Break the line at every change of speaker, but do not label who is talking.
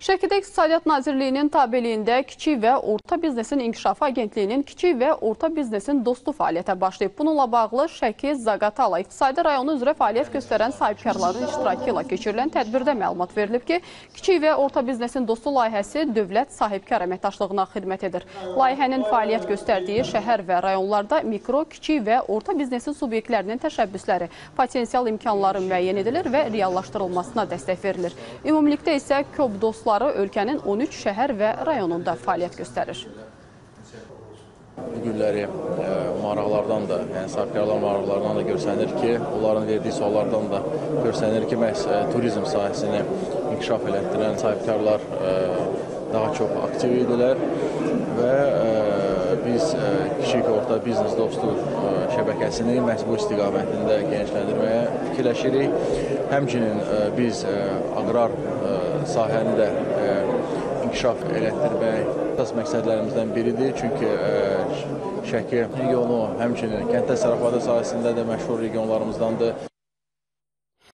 Şəkidə İqtisadiyyat Nazirliyinin tabeliyində Kiçik və Orta Biznesin İnkişafı Agentliyinin Kiçik və Orta Biznesin Dostu fəaliyyətə başlayıb. Bununla bağlı Şəki Zaqatala İqtisadi rayonu üzrə fəaliyyət göstərən sahibkarların iştirakı ilə keçirilən tədbirdə məlumat verilib ki, Kiçik və Orta Biznesin Dostu layihəsi dövlət sahibkar əməkdaşlığına xidmət edir. Layihənin fəaliyyət göstərdiyi şəhər və rayonlarda mikro, kiçik və orta biznesin subyektlərinin təşəbbüsləri, potensial imkanları müəyyən edilir və reallaşdırılmasına dəstək verilir. Ümumilikdə isə KÖB dostları ölkənin 13 şəhər və rayonunda fəaliyyət göstərir.
Bu günləri e, maraqlardan da, yəni sahibkarlar maraqlarından da görsənir ki, onların verdiyi suallardan da görsənir ki, məhz e, turizm sahəsini inkişaf elətdirən sahibkarlar e, daha çox aktiv idilər və kiçik orta biznes dostu şəbəkəsini məhz bu istiqamətində genişləndirməyə fikirləşirik. Həmçinin biz aqrar sahəni də inkişaf elətdirmək əsas məqsədlərimizdən biridir. Çünki Şəki regionu həmçinin kənd təsərrüfatı sahəsində də məşhur regionlarımızdandır.